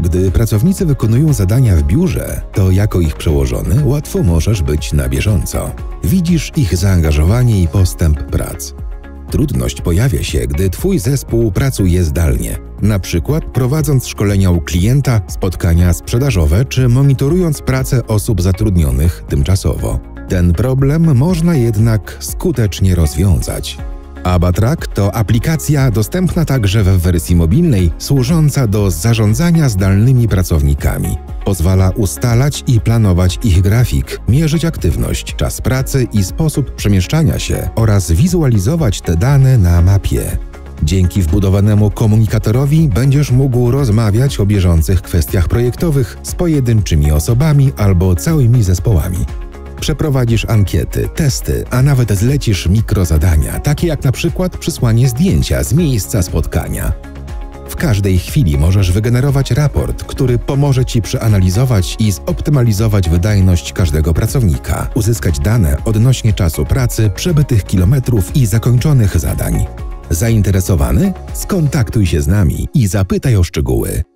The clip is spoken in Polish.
Gdy pracownicy wykonują zadania w biurze, to jako ich przełożony łatwo możesz być na bieżąco. Widzisz ich zaangażowanie i postęp prac. Trudność pojawia się, gdy Twój zespół pracuje zdalnie, na przykład prowadząc szkolenia u klienta, spotkania sprzedażowe czy monitorując pracę osób zatrudnionych tymczasowo. Ten problem można jednak skutecznie rozwiązać. Abatrack to aplikacja dostępna także w wersji mobilnej, służąca do zarządzania zdalnymi pracownikami. Pozwala ustalać i planować ich grafik, mierzyć aktywność, czas pracy i sposób przemieszczania się oraz wizualizować te dane na mapie. Dzięki wbudowanemu komunikatorowi będziesz mógł rozmawiać o bieżących kwestiach projektowych z pojedynczymi osobami albo całymi zespołami. Przeprowadzisz ankiety, testy, a nawet zlecisz mikrozadania, takie jak na przykład przysłanie zdjęcia z miejsca spotkania. W każdej chwili możesz wygenerować raport, który pomoże Ci przeanalizować i zoptymalizować wydajność każdego pracownika, uzyskać dane odnośnie czasu pracy, przebytych kilometrów i zakończonych zadań. Zainteresowany? Skontaktuj się z nami i zapytaj o szczegóły.